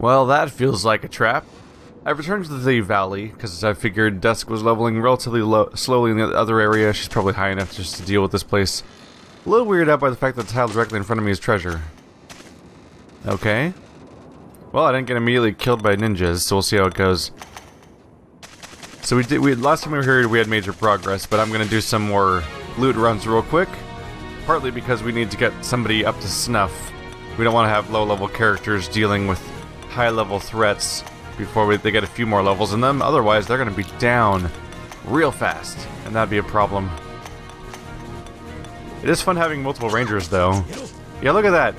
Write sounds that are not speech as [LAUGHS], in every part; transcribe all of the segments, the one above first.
Well, that feels like a trap. I returned to the valley because I figured Dusk was leveling relatively low, slowly in the other area. She's probably high enough just to deal with this place. A little weirded out by the fact that the tile directly in front of me is treasure. Okay. Well, I didn't get immediately killed by ninjas, so we'll see how it goes. So we did. We last time we were here, we had major progress, but I'm gonna do some more loot runs real quick. Partly because we need to get somebody up to snuff. We don't want to have low-level characters dealing with high-level threats before we, they get a few more levels in them. Otherwise, they're gonna be down real fast, and that'd be a problem. It is fun having multiple rangers, though. Yeah, look at that.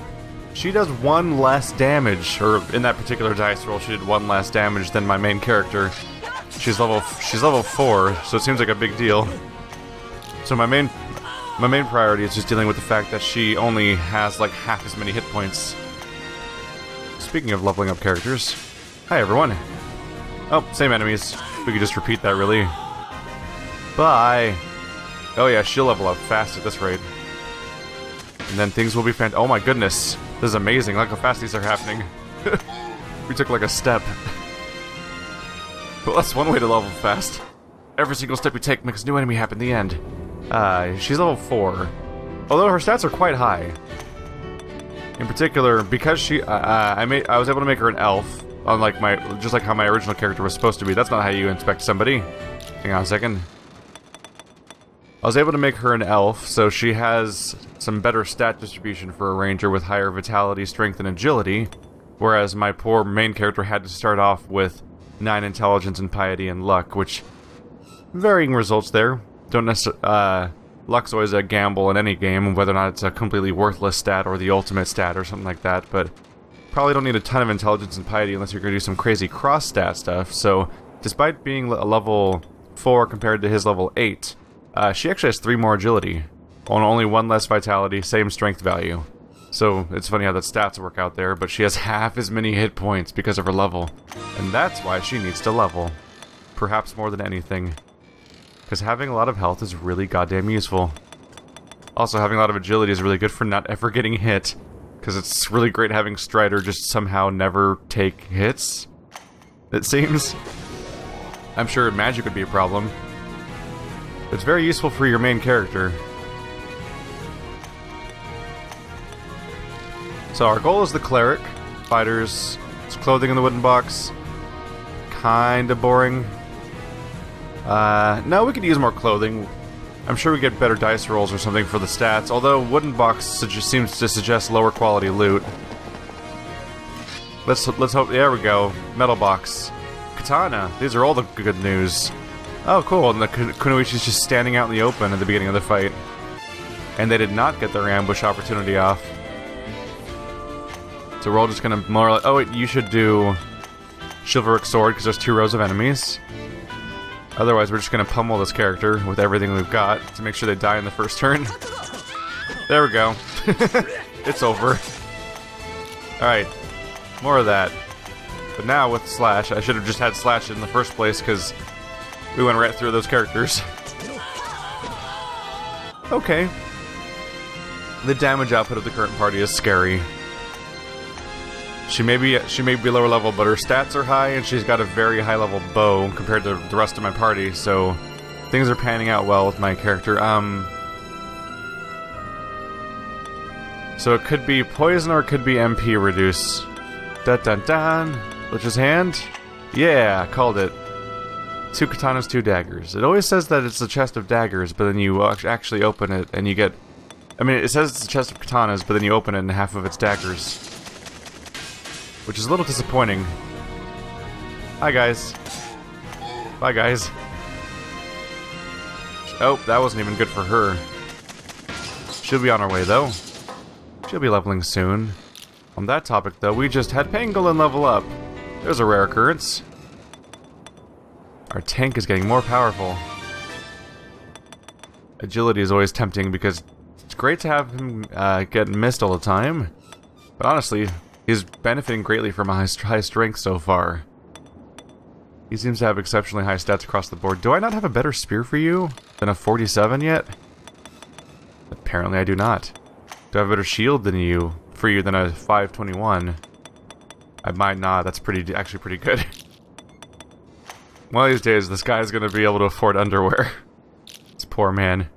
She does one less damage, or in that particular dice roll, she did one less damage than my main character. She's level she's level four, so it seems like a big deal. So my main my main priority is just dealing with the fact that she only has like half as many hit points. Speaking of leveling up characters, hi everyone. Oh, same enemies. We could just repeat that really. Bye. Oh yeah, she'll level up fast at this rate. And then things will be fant- Oh my goodness. This is amazing. Look how fast these are happening. [LAUGHS] we took like a step. [LAUGHS] well, that's one way to level fast. Every single step we take makes a new enemy happen in the end. Uh, she's level 4. Although her stats are quite high. In particular, because she- uh, I made- I was able to make her an elf. Unlike my- just like how my original character was supposed to be. That's not how you inspect somebody. Hang on a second. I was able to make her an elf, so she has some better stat distribution for a ranger with higher vitality, strength, and agility, whereas my poor main character had to start off with 9 intelligence and piety and luck, which varying results there. Don't necessarily uh luck's always a gamble in any game, whether or not it's a completely worthless stat or the ultimate stat or something like that, but probably don't need a ton of intelligence and piety unless you're going to do some crazy cross stat stuff. So, despite being a level 4 compared to his level 8, uh, she actually has three more agility, on only one less vitality, same strength value. So it's funny how the stats work out there, but she has half as many hit points because of her level. And that's why she needs to level. Perhaps more than anything. Because having a lot of health is really goddamn useful. Also, having a lot of agility is really good for not ever getting hit. Because it's really great having Strider just somehow never take hits. It seems. I'm sure magic would be a problem. It's very useful for your main character. So our goal is the cleric. Fighters. It's clothing in the wooden box. Kinda boring. Uh, no, we could use more clothing. I'm sure we get better dice rolls or something for the stats, although wooden box seems to suggest lower quality loot. Let's let's hope. There we go. Metal box. Katana. These are all the good news. Oh, cool. And the Kunoichi's just standing out in the open at the beginning of the fight. And they did not get their ambush opportunity off. So we're all just gonna more like, oh wait, you should do Chivalric Sword, because there's two rows of enemies. Otherwise, we're just gonna pummel this character with everything we've got to make sure they die in the first turn. There we go. [LAUGHS] it's over. Alright, more of that. But now with Slash, I should have just had Slash in the first place, because we went right through those characters. [LAUGHS] Okay. The damage output of the current party is scary. She may be she may be lower level, but her stats are high, and she's got a very high level bow compared to the rest of my party. So things are panning out well with my character. Um. So it could be poison or it could be MP reduce. Dun dun dun. Lich's hand. Yeah, called it. Two katanas, two daggers. It always says that it's a chest of daggers, but then you actually open it and you get. I mean, it says it's a chest of katanas, but then you open it and half of it's daggers. Which is a little disappointing. Hi, guys. Bye, guys. Oh, that wasn't even good for her. She'll be on her way, though. She'll be leveling soon. On that topic, though, we just had Pangolin level up. There's a rare occurrence. Our tank is getting more powerful. Agility is always tempting because it's great to have him uh, get missed all the time. But honestly, he's benefiting greatly from high, high strength so far. He seems to have exceptionally high stats across the board. Do I not have a better spear for you than a 47 yet? Apparently I do not. Do I have a better shield than you for you than a 521? I might not. That's pretty, actually pretty good. [LAUGHS] One of these days, this guy's gonna be able to afford underwear. [LAUGHS] this poor man.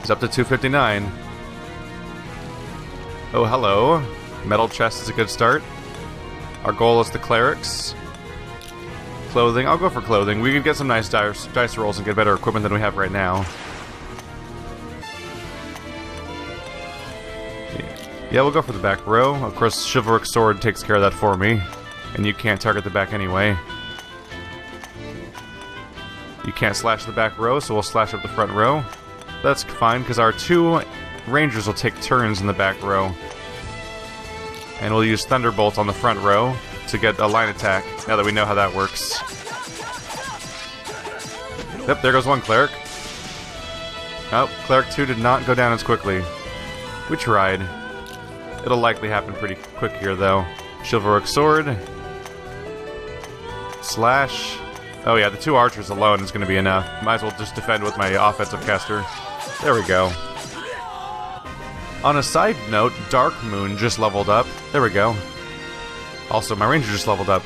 He's up to 259. Oh, hello. Metal chest is a good start. Our goal is the clerics. Clothing. I'll go for clothing. We could get some nice dice, dice rolls and get better equipment than we have right now. Yeah, we'll go for the back row. Of course, Chivalric Sword takes care of that for me. And you can't target the back anyway. You can't slash the back row, so we'll slash up the front row. That's fine, because our two rangers will take turns in the back row. And we'll use Thunderbolt on the front row to get a line attack, now that we know how that works. Yep, there goes one Cleric. Oh, Cleric 2 did not go down as quickly. We tried. It'll likely happen pretty quick here, though. Chivalric Sword. Slash. Oh yeah, the two archers alone is going to be enough. Might as well just defend with my offensive caster. There we go. On a side note, Dark Moon just leveled up. There we go. Also, my ranger just leveled up.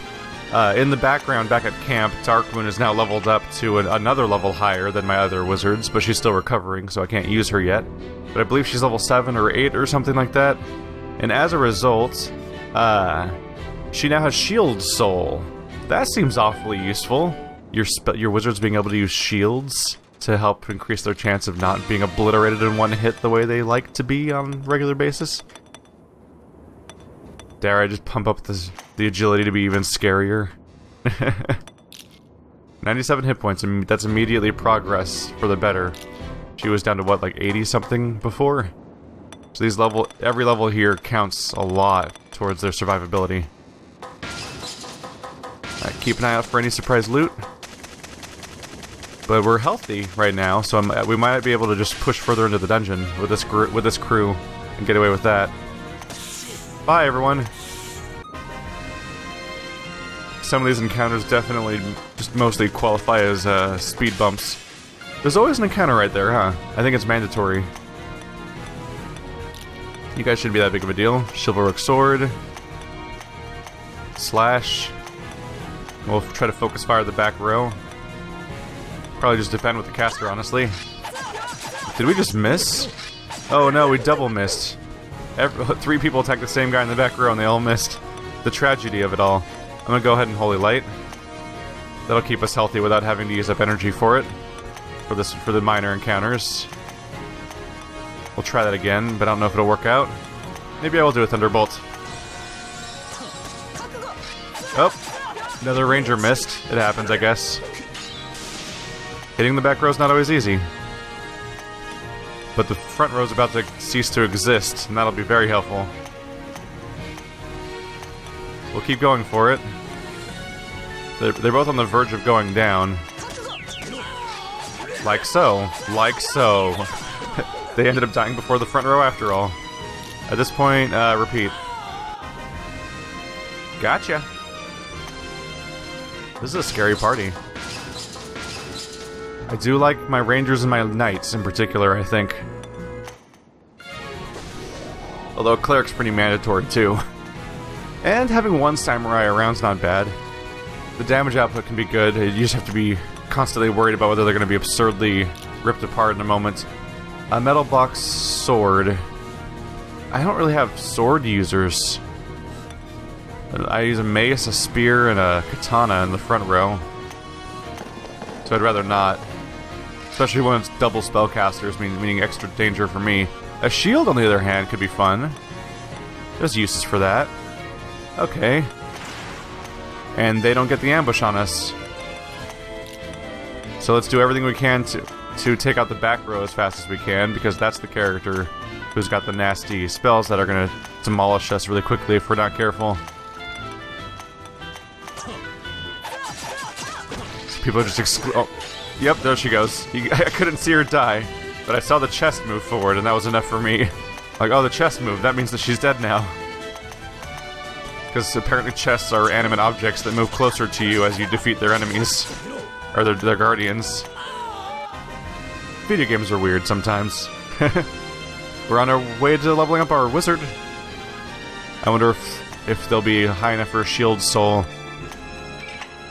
Uh, in the background, back at camp, Dark Moon is now leveled up to an, another level higher than my other wizards, but she's still recovering, so I can't use her yet. But I believe she's level 7 or 8 or something like that. And as a result, uh, she now has Shield Soul. That seems awfully useful. Your your wizards being able to use shields to help increase their chance of not being obliterated in one hit the way they like to be on regular basis. Dare I just pump up the, the agility to be even scarier? [LAUGHS] 97 hit points, and that's immediately progress for the better. She was down to what, like 80 something before? So these level, every level here counts a lot towards their survivability. Right, keep an eye out for any surprise loot. But we're healthy right now, so I'm, we might be able to just push further into the dungeon with this with this crew and get away with that. Bye, everyone. Some of these encounters definitely just mostly qualify as uh, speed bumps. There's always an encounter right there, huh? I think it's mandatory. You guys shouldn't be that big of a deal. Chivalric Sword. Slash. We'll try to focus fire the back row. Probably just defend with the caster, honestly. Did we just miss? Oh no, we double missed. Every, [LAUGHS] three people attacked the same guy in the back row and they all missed. The tragedy of it all. I'm gonna go ahead and Holy Light. That'll keep us healthy without having to use up energy for it. For this for the minor encounters. We'll try that again, but I don't know if it'll work out. Maybe I will do a Thunderbolt. Oh, another Ranger missed. It happens, I guess. Hitting the back row is not always easy. But the front row is about to cease to exist, and that'll be very helpful. We'll keep going for it. They're, they're both on the verge of going down. Like so. Like so. [LAUGHS] They ended up dying before the front row after all. At this point, uh, repeat. Gotcha. This is a scary party. I do like my rangers and my knights in particular, I think. Although cleric's pretty mandatory too. And having one samurai around's not bad. The damage output can be good, you just have to be constantly worried about whether they're going to be absurdly ripped apart in a moment. A metal box sword. I don't really have sword users. I use a mace, a spear, and a katana in the front row. So I'd rather not. Especially when it's double spellcasters, meaning, meaning extra danger for me. A shield, on the other hand, could be fun. There's uses for that. Okay. And they don't get the ambush on us. So let's do everything we can to to take out the back row as fast as we can, because that's the character who's got the nasty spells that are going to demolish us really quickly if we're not careful. People just exclude. Oh, yep, there she goes. [LAUGHS] I couldn't see her die, but I saw the chest move forward, and that was enough for me. [LAUGHS] Like, oh, the chest moved. That means that she's dead now. Because apparently chests are animate objects that move closer to you as you defeat their enemies. Or their, their guardians. Video games are weird sometimes. [LAUGHS] We're on our way to leveling up our wizard. I wonder if if they'll be high enough for a shield soul.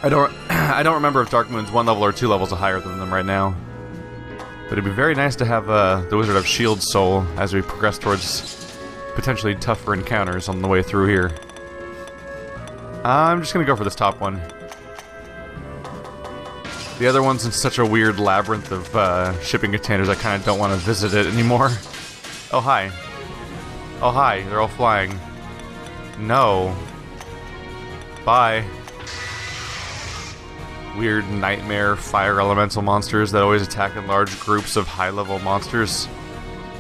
I don't [CLEARS THROAT] I don't remember if Dark Moon's one level or two levels higher than them right now. But it'd be very nice to have uh, the Wizard of Shield Soul as we progress towards potentially tougher encounters on the way through here. I'm just gonna go for this top one. The other one's in such a weird labyrinth of uh, shipping containers I kind of don't want to visit it anymore. [LAUGHS] Oh, hi. Oh, hi. They're all flying. No. Bye. Weird nightmare fire elemental monsters that always attack in large groups of high-level monsters.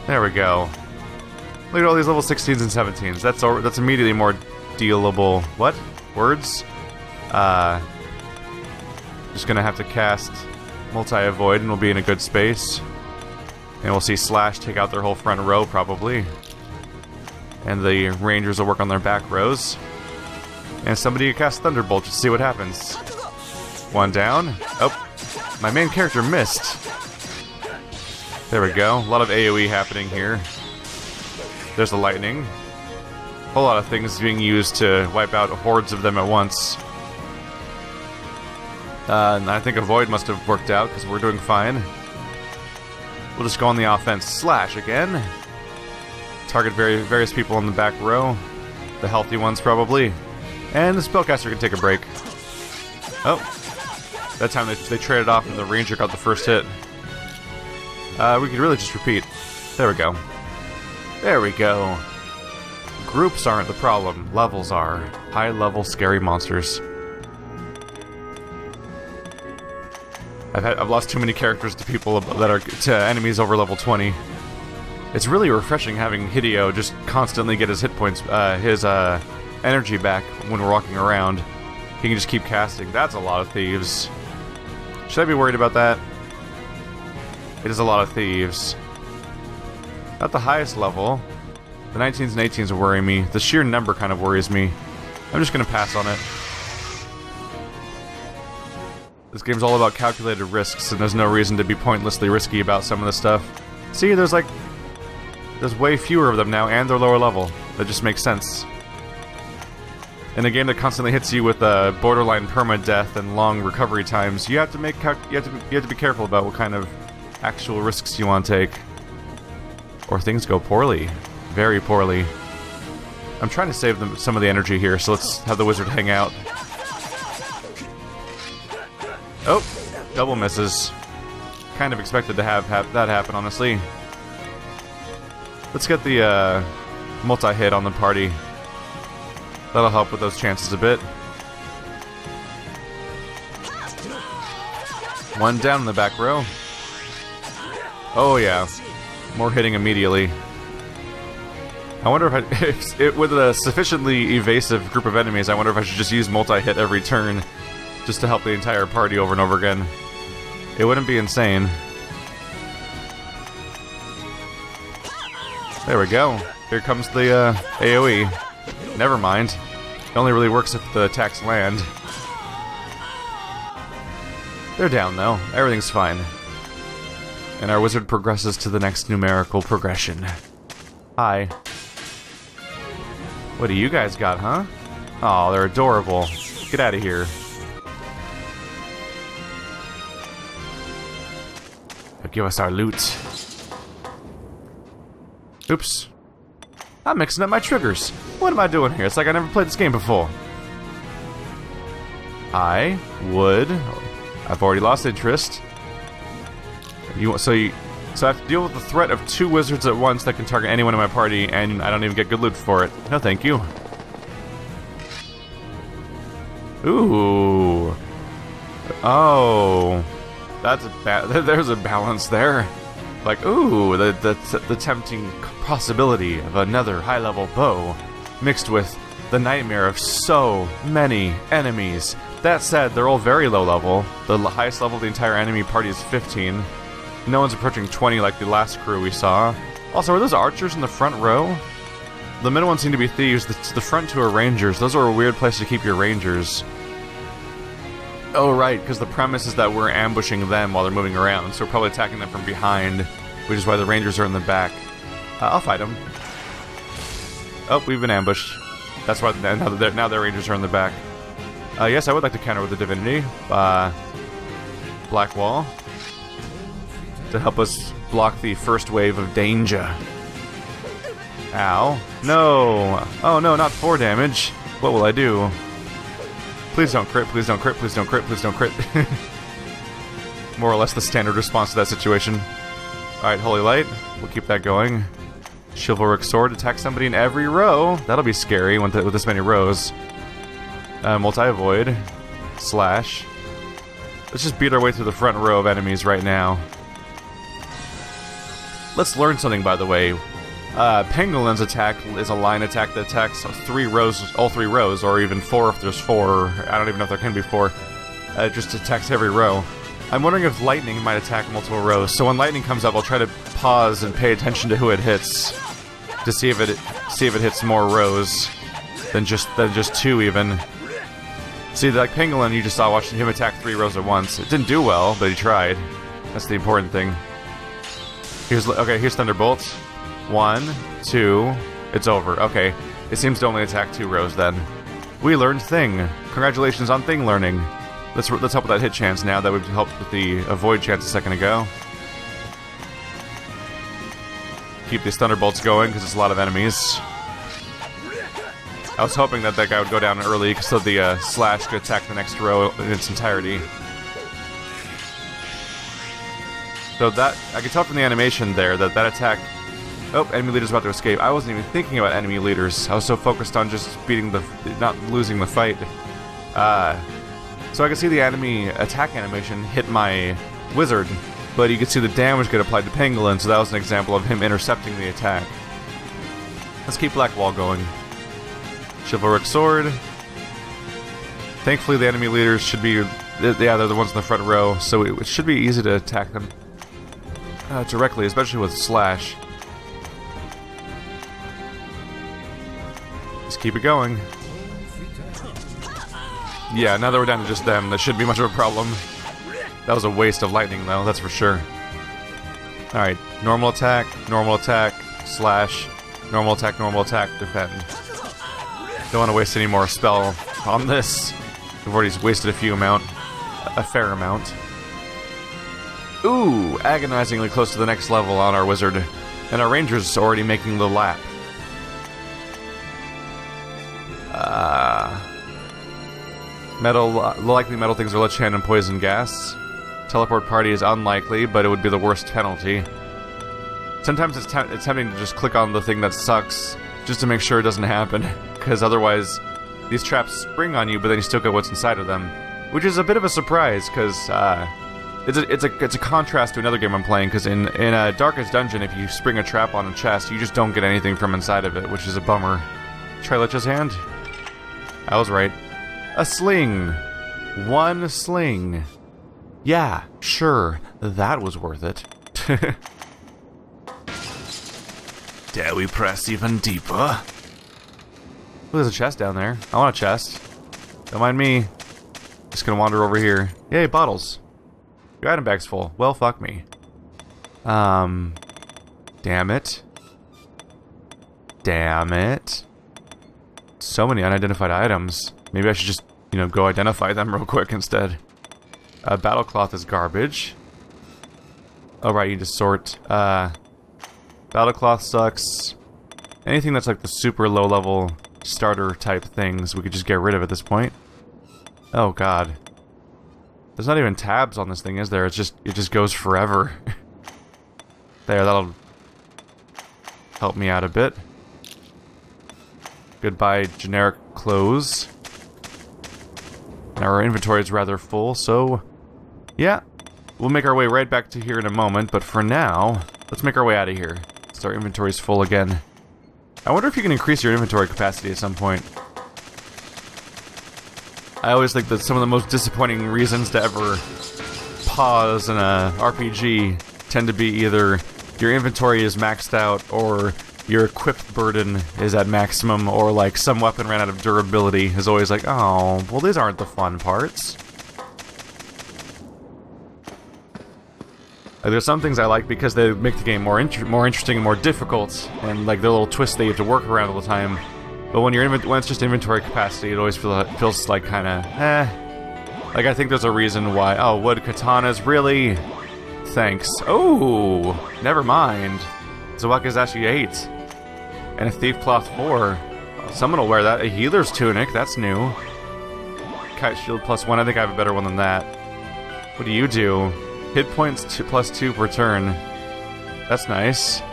There we go. Look at all these level 16s and 17s. That's that's immediately more dealable. What? Words? Uh, just gonna have to cast multi-avoid and we'll be in a good space. And we'll see Slash take out their whole front row, probably. And the Rangers will work on their back rows. And somebody cast Thunderbolt to see what happens. One down. Oh, my main character missed. There we go. A lot of AoE happening here. There's the lightning. A whole lot of things being used to wipe out hordes of them at once. Uh, and I think a void must have worked out because we're doing fine. We'll just go on the offense. Slash again. Target very, various people in the back row. The healthy ones, probably. And the spellcaster can take a break. Oh. That time they, they traded off and the ranger got the first hit. Uh, we could really just repeat. There we go. There we go. Groups aren't the problem. Levels are. High-level scary monsters. I've had I've lost too many characters to people that are to enemies over level 20. It's really refreshing having Hideo just constantly get his hit points, uh, his uh, energy back when we're walking around. He can just keep casting. That's a lot of thieves. Should I be worried about that? It is a lot of thieves. At the highest level, the 19s and 18s worry me. The sheer number kind of worries me. I'm just gonna pass on it. This game's all about calculated risks, and there's no reason to be pointlessly risky about some of this stuff. See, there's like... There's way fewer of them now, and they're lower level. That just makes sense. In a game that constantly hits you with uh, borderline permadeath and long recovery times, you have to make you have to you have to be careful about what kind of actual risks you want to take, or things go poorly, very poorly. I'm trying to save them some of the energy here, so let's have the wizard hang out. Oh, double misses. Kind of expected to have that happen, honestly. Let's get the uh, multi-hit on the party. That'll help with those chances a bit. One down in the back row. Oh yeah, more hitting immediately. I wonder if, I, [LAUGHS] if it, with a sufficiently evasive group of enemies, I wonder if I should just use multi-hit every turn just to help the entire party over and over again. It wouldn't be insane. There we go. Here comes the uh, AoE. Never mind. It only really works if the attacks land. They're down though. Everything's fine. And our wizard progresses to the next numerical progression. Hi. What do you guys got, huh? Oh, they're adorable. Get out of here. give us our loot. Oops. I'm mixing up my triggers. What am I doing here? It's like I never played this game before. I would... I've already lost interest. You so you so I have to deal with the threat of two wizards at once that can target anyone in my party, and I don't even get good loot for it. No, thank you. Ooh. Oh. That's a bad. [LAUGHS] There's a balance there. Like, ooh, the, the, the tempting possibility of another high-level bow, mixed with the nightmare of so many enemies. That said, they're all very low level. The highest level of the entire enemy party is 15. No one's approaching 20 like the last crew we saw. Also, are those archers in the front row? The middle ones seem to be thieves. The, the front two are rangers. Those are a weird place to keep your rangers. Oh, right, because the premise is that we're ambushing them while they're moving around, so we're probably attacking them from behind, which is why the rangers are in the back. Uh, I'll fight them. Oh, we've been ambushed. That's why now now their rangers are in the back. Uh, yes, I would like to counter with the divinity. Uh, Black Wall to help us block the first wave of danger. Ow. No! Oh no, not 4 damage. What will I do? Please don't crit, please don't crit, please don't crit, please don't crit. [LAUGHS] More or less the standard response to that situation. Alright, Holy Light. We'll keep that going. Chivalric Sword. attacks somebody in every row. That'll be scary with, with this many rows. Uh, Multi-Avoid. Slash. Let's just beat our way through the front row of enemies right now. Let's learn something, by the way. Uh, attack is a line attack that attacks three rows, all three rows, or even four if there's four. I don't even know if there can be four. Uh, it just attacks every row. I'm wondering if lightning might attack multiple rows. So when lightning comes up, I'll try to pause and pay attention to who it hits to see if it see if it hits more rows than just than just two even. See, like Pangolin, you just saw watching him attack three rows at once. It didn't do well, but he tried. That's the important thing. Here's okay. Here's Thunderbolt. One, two. It's over. Okay. It seems to only attack two rows then. We learned Thing. Congratulations on Thing learning. Let's let's help with that hit chance now that we've helped with the avoid chance a second ago. Keep these thunderbolts going because it's a lot of enemies. I was hoping that that guy would go down early so the uh, slash could attack the next row in its entirety. So that I could tell from the animation there that that attack. Oh, enemy leader's about to escape. I wasn't even thinking about enemy leaders. I was so focused on just beating the, not losing the fight. Uh, so I could see the enemy attack animation hit my wizard, but you could see the damage get applied to Pangolin, so that was an example of him intercepting the attack. Let's keep Black Wall going. Chivalric Sword. Thankfully the enemy leaders should be, yeah, they're the ones in the front row, so it should be easy to attack them uh, directly, especially with Slash. Let's keep it going. Yeah, now that we're down to just them, that shouldn't be much of a problem. That was a waste of lightning, though, that's for sure. Alright, normal attack, normal attack, slash, normal attack, normal attack, defend. Don't want to waste any more spell on this. We've already wasted a few amount, a fair amount. Ooh, agonizingly close to the next level on our wizard. And our ranger's already making the lap. Uh, Metal, likely metal things are Lich Hand and Poison Gas. Teleport Party is unlikely, but it would be the worst penalty. Sometimes it's, it's tempting to just click on the thing that sucks, just to make sure it doesn't happen, [LAUGHS] because otherwise these traps spring on you, but then you still get what's inside of them. Which is a bit of a surprise, because uh, it's, a, it's, a, it's a contrast to another game I'm playing, because in, in a Darkest Dungeon, if you spring a trap on a chest, you just don't get anything from inside of it, which is a bummer. Try Lich's Hand? I was right. A sling. One sling. Yeah, sure, that was worth it. [LAUGHS] Dare we press even deeper? Oh, there's a chest down there. I want a chest. Don't mind me. Just gonna wander over here. Yay, bottles. Your item bag's full. Well, fuck me. Um, damn it. Damn it. So many unidentified items. Maybe I should just, you know, go identify them real quick instead. Uh, battle cloth is garbage. Oh, right, you just sort. Uh, battle cloth sucks. Anything that's like the super low level starter type things, we could just get rid of at this point. Oh, God. There's not even tabs on this thing, is there? It's just, it just goes forever. [LAUGHS] there, that'll help me out a bit. Goodbye, generic clothes. Now our inventory is rather full, so yeah, we'll make our way right back to here in a moment, but for now, let's make our way out of here. So our inventory's full again. I wonder if you can increase your inventory capacity at some point. I always think that some of the most disappointing reasons to ever pause in a RPG tend to be either your inventory is maxed out or your equip burden is at maximum, or like some weapon ran out of durability is always like, oh, well these aren't the fun parts. There's some things I like because they make the game more inter more interesting and more difficult, and like the little twists they have to work around all the time. But when you're when it's just inventory capacity, it always feel, feels like kind of eh. Like I think there's a reason why. Oh, wood katanas, really? Thanks. Oh, never mind. Zawakizashi 8. And a Thief Cloth 4. Someone will wear that. A Healer's Tunic, that's new. Kite Shield plus 1, I think I have a better one than that. What do you do? Hit points two, plus 2 per turn. That's nice.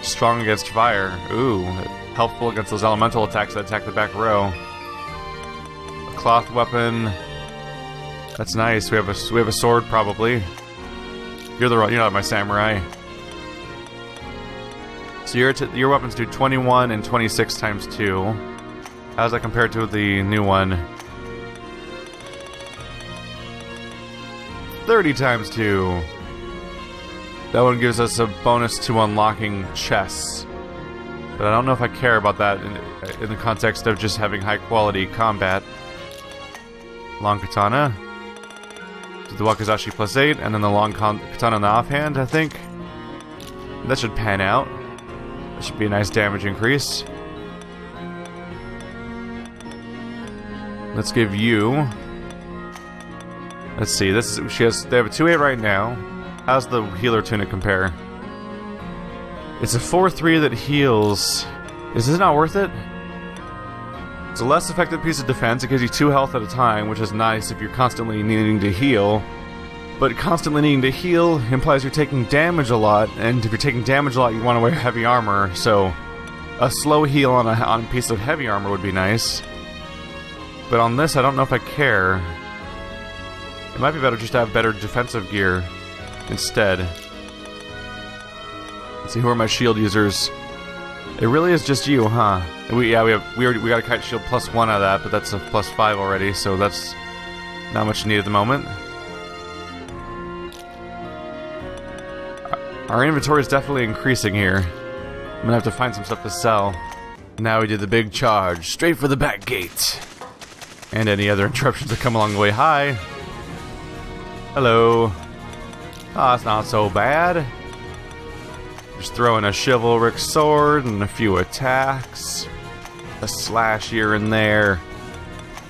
Strong against fire. Ooh, helpful against those elemental attacks that attack the back row. A cloth weapon. That's nice. We have a we have a sword probably. You're the you're not my samurai. So your your weapons do 21 and 26 times two. How does that compare to the new one? 30 times two. That one gives us a bonus to unlocking chests. But I don't know if I care about that in, in the context of just having high quality combat. Long katana. The Wakizashi plus 8, and then the long katana on the offhand, I think. That should pan out. That should be a nice damage increase. Let's give you... Let's see, this is, she has, they have a 2-8 right now. How's the healer tunic compare? It's a 4-3 that heals. Is this not worth it? It's a less effective piece of defense. It gives you 2 health at a time, which is nice if you're constantly needing to heal. But constantly needing to heal implies you're taking damage a lot, and if you're taking damage a lot, you want to wear heavy armor, so a slow heal on a, on a piece of heavy armor would be nice. But on this, I don't know if I care. It might be better just to have better defensive gear instead. Let's see, who are my shield users? It really is just you, huh? We yeah we have we already we got a kite shield plus one out of that, but that's a plus five already, so that's not much need at the moment. Our inventory is definitely increasing here. I'm gonna have to find some stuff to sell. Now we did the big charge, straight for the back gate. And any other [LAUGHS] interruptions that come along the way. Hi. Hello. Oh, it's not so bad. Just throwing a chivalric sword and a few attacks. A slash here and there.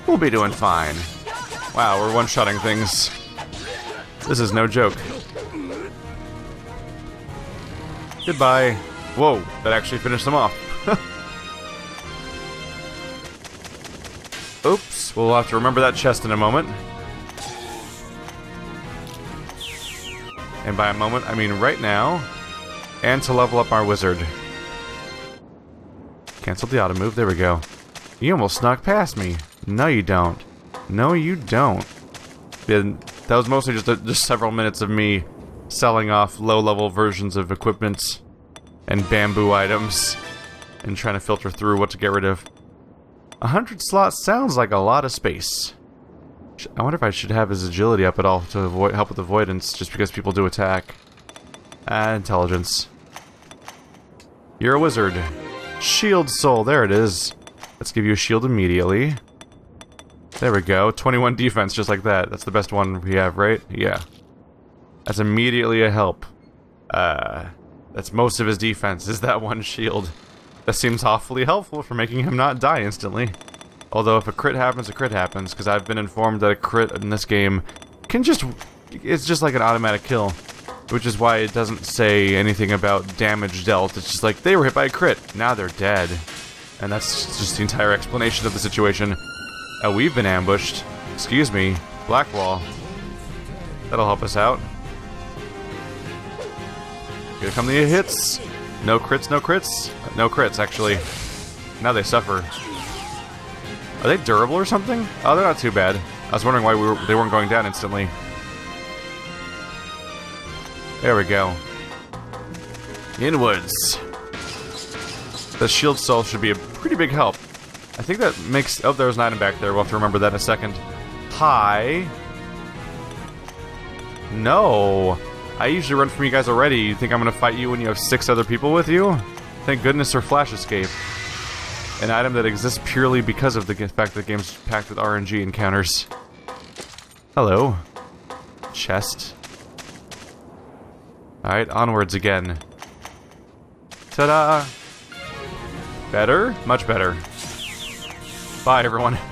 We'll be doing fine. Wow, we're one-shotting things. This is no joke. Goodbye. Whoa, that actually finished them off. [LAUGHS] Oops, we'll have to remember that chest in a moment. And by a moment, I mean right now. And to level up our wizard. Cancel the auto move. There we go. You almost snuck past me. No, you don't. No, you don't. And that was mostly just, a, just several minutes of me selling off low-level versions of equipment and bamboo items and trying to filter through what to get rid of. A hundred slots sounds like a lot of space. I wonder if I should have his agility up at all to avoid, help with avoidance, just because people do attack. Ah, intelligence. You're a wizard. Shield soul, there it is. Let's give you a shield immediately. There we go, 21 defense just like that. That's the best one we have, right? Yeah. That's immediately a help. Uh, that's most of his defense, is that one shield. That seems awfully helpful for making him not die instantly. Although if a crit happens, a crit happens, because I've been informed that a crit in this game can just... It's just like an automatic kill. Which is why it doesn't say anything about damage dealt. It's just like, they were hit by a crit, now they're dead. And that's just the entire explanation of the situation. Oh, we've been ambushed. Excuse me, Blackwall. That'll help us out. Here come the hits. No crits, no crits. No crits, actually. Now they suffer. Are they durable or something? Oh, they're not too bad. I was wondering why we were, they weren't going down instantly. There we go. Inwards. The shield soul should be a pretty big help. I think that makes... Oh, there's an item back there. We'll have to remember that in a second. Hi. No. I usually run from you guys already. You think I'm going to fight you when you have six other people with you? Thank goodness for Flash Escape. An item that exists purely because of the fact that the game's packed with RNG encounters. Hello. Chest. Alright, onwards again. Ta-da! Better? Much better. Bye, everyone. [LAUGHS]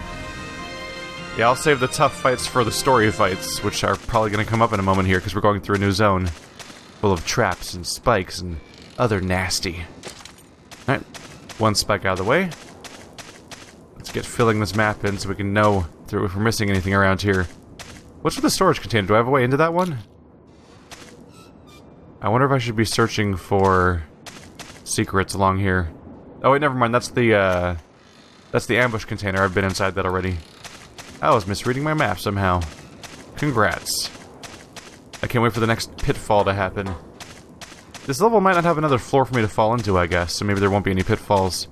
Yeah, I'll save the tough fights for the story fights, which are probably going to come up in a moment here, because we're going through a new zone. Full of traps and spikes and other nasty. Alright, one spike out of the way. Let's get filling this map in so we can know if we're missing anything around here. What's with the storage container? Do I have a way into that one? I wonder if I should be searching for secrets along here. Oh wait, never mind. That's the uh, that's the ambush container. I've been inside that already. I was misreading my map somehow. Congrats. I can't wait for the next pitfall to happen. This level might not have another floor for me to fall into, I guess, so maybe there won't be any pitfalls.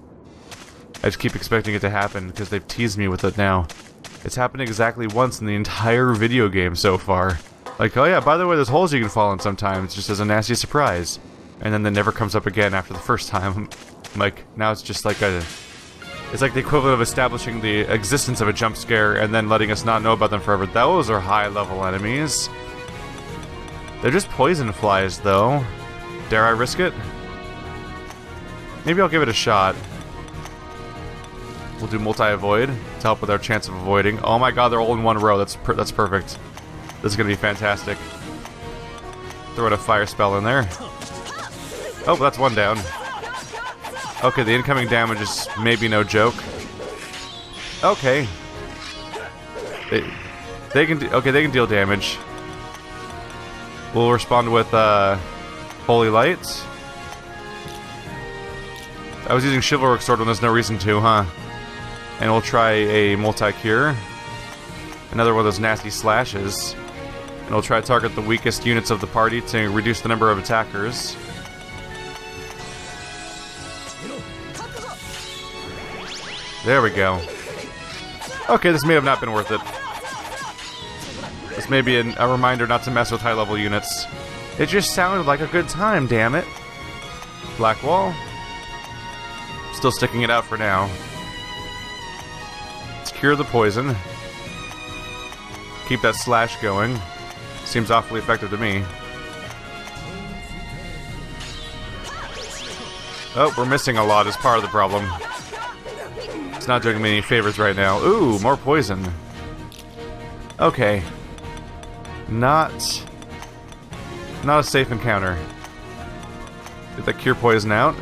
I just keep expecting it to happen, because they've teased me with it now. It's happened exactly once in the entire [LAUGHS] video game so far. Like, oh yeah, by the way, there's holes you can fall in sometimes, just as a nasty surprise. And then it never comes up again after the first time. [LAUGHS] like, now it's just like a... It's like the equivalent of establishing the existence of a jump scare and then letting us not know about them forever. Those are high-level enemies. They're just poison flies, though. Dare I risk it? Maybe I'll give it a shot. We'll do multi-avoid to help with our chance of avoiding. Oh my god, they're all in one row. That's per that's perfect. This is gonna be fantastic. Throw in a fire spell in there. Oh, that's one down. Okay, the incoming damage is maybe no joke. Okay. They, they can okay, they can deal damage. We'll respond with uh, Holy Lights. I was using Chivalric Sword when there's no reason to, huh? And we'll try a Multi-Cure. Another one of those nasty slashes. And we'll try to target the weakest units of the party to reduce the number of attackers. There we go. Okay, this may have not been worth it. This may be an, a reminder not to mess with high-level units. It just sounded like a good time, damn it. Black wall. Still sticking it out for now. Let's cure the poison. Keep that slash going. Seems awfully effective to me. Oh, we're missing a lot as part of the problem. It's not doing me any favors right now. Ooh, more poison. Okay. Not... Not a safe encounter. Get that cure poison out.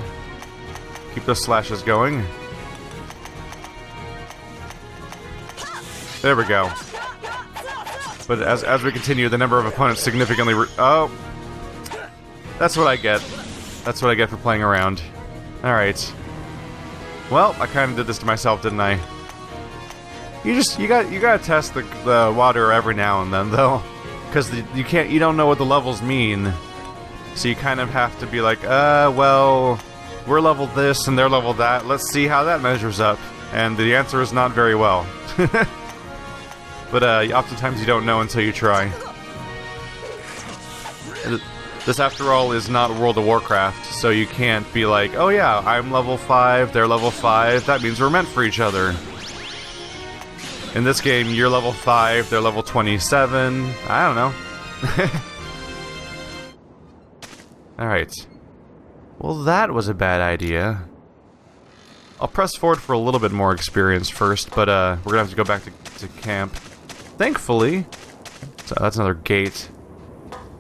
Keep those slashes going. There we go. But as, as we continue, the number of opponents significantly Oh! That's what I get. That's what I get for playing around. Alright. Well, I kind of did this to myself, didn't I? You just you got you gotta test the the water every now and then, though, because you can't you don't know what the levels mean, so you kind of have to be like, uh, well, we're level this and they're level that. Let's see how that measures up, and the answer is not very well. [LAUGHS] but uh, oftentimes you don't know until you try. This, after all, is not World of Warcraft, so you can't be like, oh yeah, I'm level 5, they're level 5, that means we're meant for each other. In this game, you're level 5, they're level 27, I don't know. [LAUGHS] Alright. Well, that was a bad idea. I'll press forward for a little bit more experience first, but uh, we're gonna have to go back to, to camp. Thankfully, so that's another gate.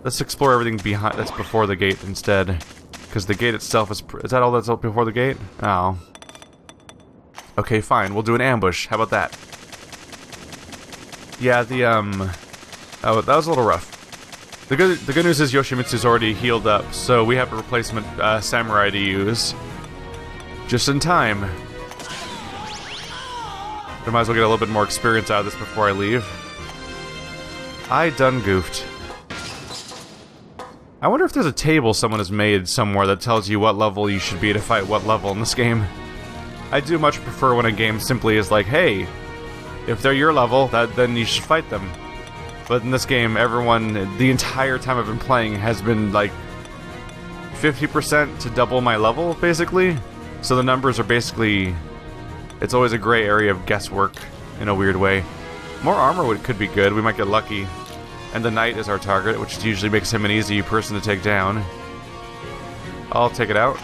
Let's explore everything behind that's before the gate instead. Because the gate itself is... Is that all that's up before the gate? Oh. Okay, fine. We'll do an ambush. How about that? Yeah, the, um... Oh, that was a little rough. The good, the good news is Yoshimitsu's already healed up, so we have a replacement uh, samurai to use. Just in time. I might as well get a little bit more experience out of this before I leave. I done goofed. I wonder if there's a table someone has made somewhere that tells you what level you should be to fight what level in this game. I do much prefer when a game simply is like, hey, if they're your level, that then you should fight them. But in this game, everyone, the entire time I've been playing, has been like 50% to double my level, basically. So the numbers are basically... It's always a gray area of guesswork, in a weird way. More armor would, could be good, we might get lucky. And the knight is our target, which usually makes him an easy person to take down. I'll take it out.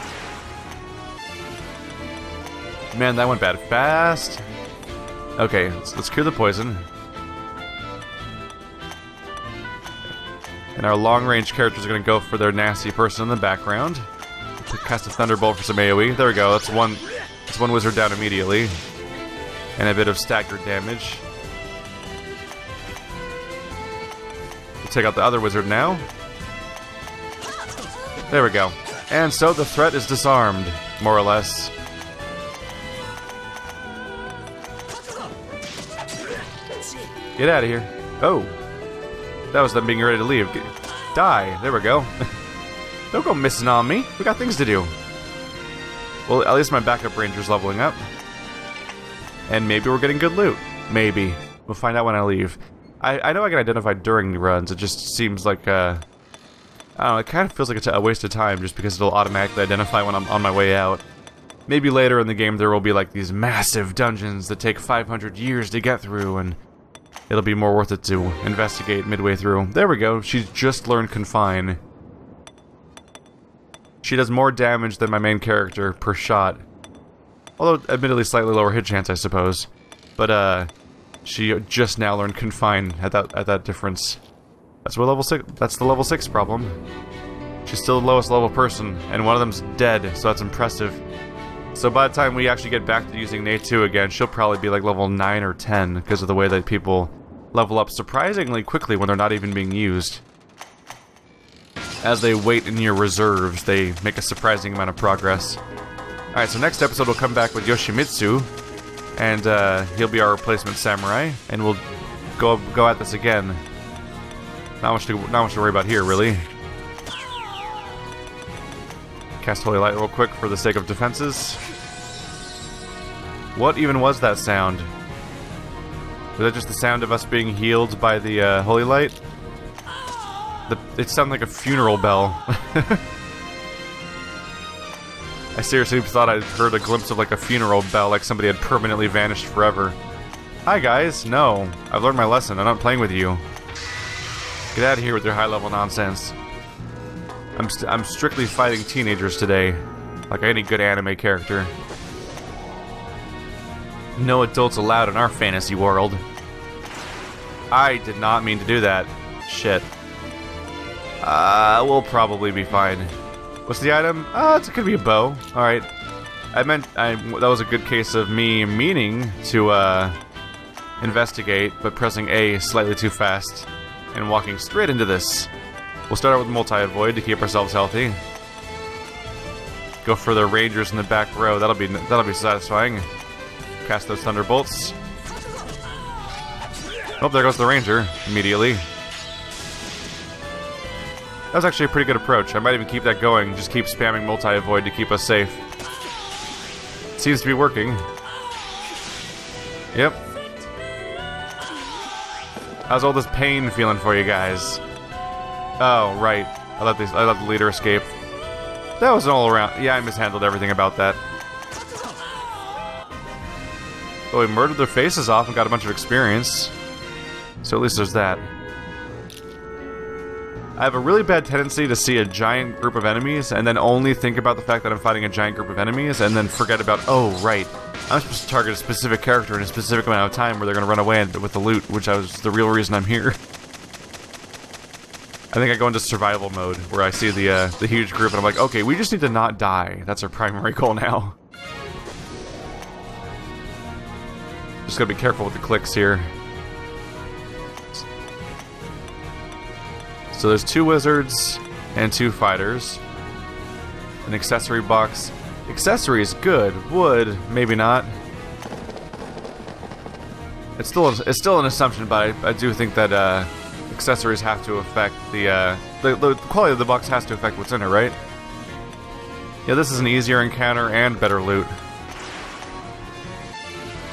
Man, that went bad fast. Okay, let's, let's cure the poison. And our long-range characters are going to go for their nasty person in the background. Cast a Thunderbolt for some AoE. There we go. That's one. That's one wizard down immediately, and a bit of staggered damage. We'll take out the other wizard now. There we go. And so the threat is disarmed, more or less. Get out of here. Oh. That was them being ready to leave. Get, die. There we go. [LAUGHS] Don't go missing on me. We got things to do. Well, at least my backup ranger's leveling up. And maybe we're getting good loot. Maybe. We'll find out when I leave. I, I know I can identify during the runs. It just seems like, uh... I don't know, it kind of feels like it's a waste of time just because it'll automatically identify when I'm on my way out. Maybe later in the game there will be like these massive dungeons that take 500 years to get through and it'll be more worth it to investigate midway through. There we go, she's just learned Confine. She does more damage than my main character per shot. Although, admittedly, slightly lower hit chance, I suppose. But, uh, she just now learned Confine at that, at that difference. That's what level 6- that's the level 6 problem. She's still the lowest level person, and one of them's dead, so that's impressive. So by the time we actually get back to using Nate 2 again, she'll probably be like level 9 or 10, because of the way that people level up surprisingly quickly when they're not even being used as they wait in your reserves, they make a surprising amount of progress. Alright, so next episode we'll come back with Yoshimitsu, and uh, he'll be our replacement samurai, and we'll go go at this again. Not much to not much to worry about here, really. Cast Holy Light real quick for the sake of defenses. What even was that sound? Was that just the sound of us being healed by the uh, Holy Light? The, it sounded like a funeral bell. [LAUGHS] I seriously thought I heard a glimpse of like a funeral bell, like somebody had permanently vanished forever. Hi guys, no, I've learned my lesson, I'm not playing with you. Get out of here with your high level nonsense. I'm, I'm strictly fighting teenagers today, like any good anime character. No adults allowed in our fantasy world. I did not mean to do that. Shit. Uh, we'll probably be fine. What's the item? Uh, it's gonna be a bow. Alright. I meant, I, that was a good case of me meaning to, uh, investigate, but pressing A slightly too fast, and walking straight into this. We'll start out with multi-avoid to keep ourselves healthy. Go for the rangers in the back row, that'll be, that'll be satisfying. Cast those thunderbolts. Oh, there goes the ranger, immediately. That was actually a pretty good approach. I might even keep that going. Just keep spamming multi-avoid to keep us safe. Seems to be working. Yep. How's all this pain feeling for you guys? Oh, right. I let these, I let the leader escape. That was all around. Yeah, I mishandled everything about that. But we murdered their faces off and got a bunch of experience. So at least there's that. I have a really bad tendency to see a giant group of enemies and then only think about the fact that I'm fighting a giant group of enemies and then forget about, oh, right, I'm supposed to target a specific character in a specific amount of time where they're going to run away with the loot, which was the real reason I'm here. [LAUGHS] I think I go into survival mode where I see the uh, the huge group and I'm like, okay, we just need to not die. That's our primary goal now. [LAUGHS] Just gotta be careful with the clicks here. So there's two wizards and two fighters. An accessory box. Accessory is good. Wood, maybe not. It's still it's still an assumption, but I, I do think that uh, accessories have to affect the, uh, the the quality of the box has to affect what's in it, right? Yeah, this is an easier encounter and better loot.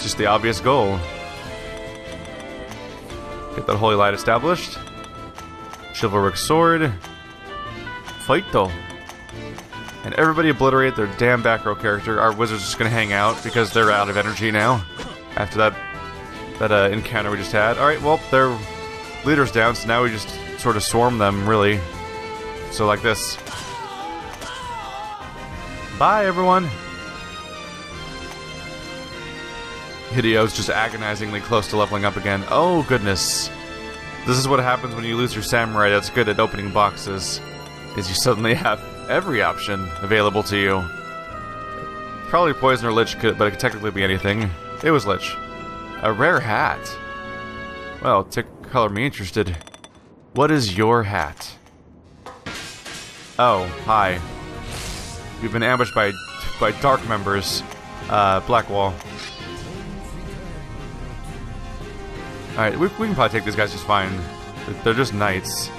Just the obvious goal. Get that holy light established. Chivalric Sword. Fight though. And everybody obliterate their damn back row character. Our wizard's just gonna hang out because they're out of energy now. After that that uh, encounter we just had. Alright, well, their leader's down, so now we just sort of swarm them, really. So like this. Bye, everyone! Hideo's just agonizingly close to leveling up again. Oh, goodness. This is what happens when you lose your samurai that's good at opening boxes, is you suddenly [LAUGHS] have every option available to you. Probably poison or lich, could, but it could technically be anything. It was lich. A rare hat. Well, to color me interested. What is your hat? Oh, hi. We've been ambushed by by dark members. Uh, Blackwall. Alright, we, we can probably take these guys just fine. They're just knights.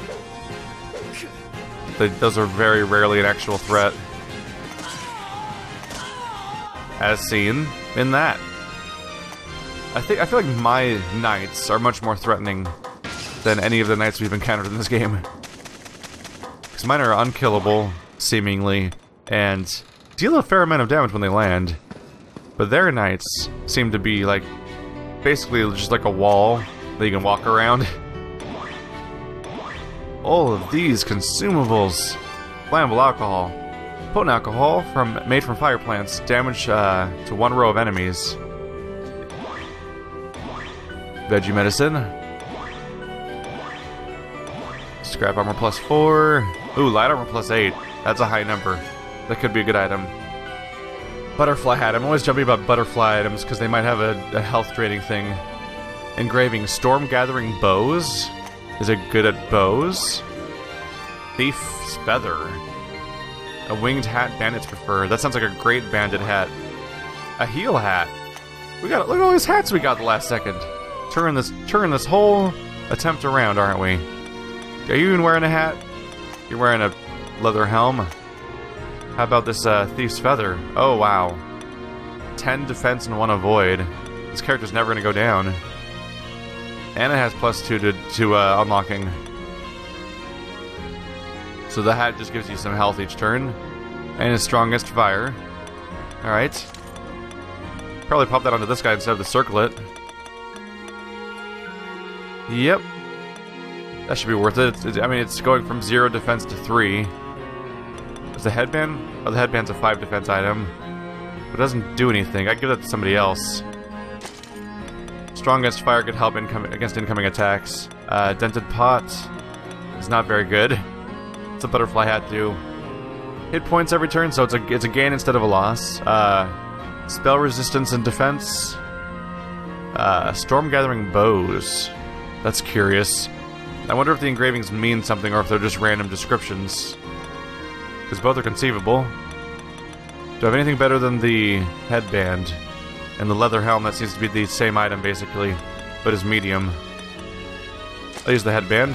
They, those are very rarely an actual threat. As seen in that. I think I feel like my knights are much more threatening than any of the knights we've encountered in this game. Because mine are unkillable, seemingly, and deal a fair amount of damage when they land. But their knights seem to be like basically just like a wall that you can walk around. All of these consumables. Flammable alcohol. Potent alcohol from made from fire plants. Damage uh, to one row of enemies. Veggie medicine. Scrap armor plus four. Ooh, light armor plus eight. That's a high number. That could be a good item. Butterfly hat. I'm always jumpy about butterfly items because they might have a, a health draining thing. Engraving. Storm Gathering Bows. Is it good at bows? Thief's Feather. A winged hat bandits prefer. That sounds like a great bandit hat. A heel hat. We got look at all these hats we got the last second. Turn this turn this whole attempt around, aren't we? Are you even wearing a hat? You're wearing a leather helm. How about this uh, Thief's Feather? Oh, wow. 10 defense and 1 avoid. This character's never going to go down. And it has plus 2 to, to uh, unlocking. So the hat just gives you some health each turn. And his strongest fire. Alright. Probably pop that onto this guy instead of the circlet. Yep. That should be worth it. I mean, it's going from 0 defense to 3 the headband? Oh, the headband's a 5 defense item. But it doesn't do anything. I'd give that to somebody else. Strong against fire could help against incoming attacks. Uh, dented pot is not very good. It's a butterfly hat do. Hit points every turn, so it's a it's a gain instead of a loss. Uh, spell resistance and defense. Uh, storm gathering bows. That's curious. I wonder if the engravings mean something or if they're just random descriptions. Because both are conceivable. Do I have anything better than the headband? And the leather helm that seems to be the same item, basically, but is medium. I'll use the headband.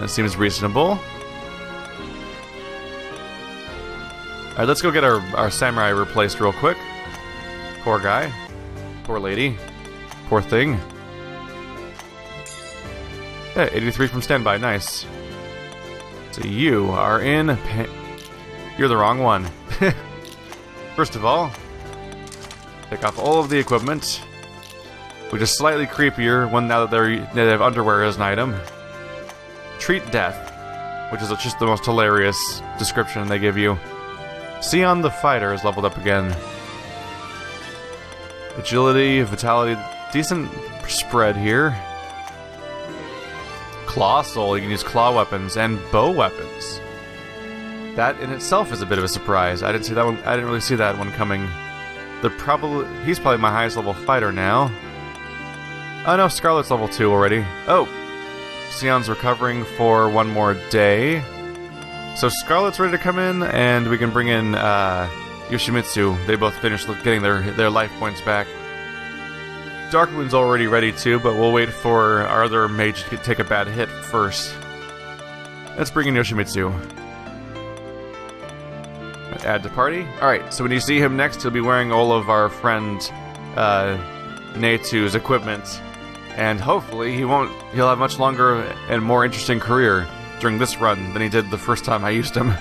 That seems reasonable. Alright, let's go get our, our samurai replaced real quick. Poor guy. Poor lady. Poor thing. Yeah, 83 from standby, nice. So you are in... You're the wrong one. [LAUGHS] First of all, take off all of the equipment, which is slightly creepier when now that they're, they have underwear as an item. Treat death, which is just the most hilarious description they give you. Sion the Fighter is leveled up again. Agility, Vitality, decent spread here. Claw Soul, you can use claw weapons and bow weapons. That in itself is a bit of a surprise. I didn't see that one. I didn't really see that one coming. The probably he's probably my highest level fighter now. Oh no, Scarlet's level two already. Oh, Sion's recovering for one more day. So Scarlet's ready to come in, and we can bring in uh, Yoshimitsu. They both finished getting their their life points back. Darkmoon's already ready too, but we'll wait for our other mage to take a bad hit first. Let's bring in Yoshimitsu. Add to party. Alright, so when you see him next, he'll be wearing all of our friend uh, equipment. And hopefully he won't he'll have much longer and more interesting career during this run than he did the first time I used him.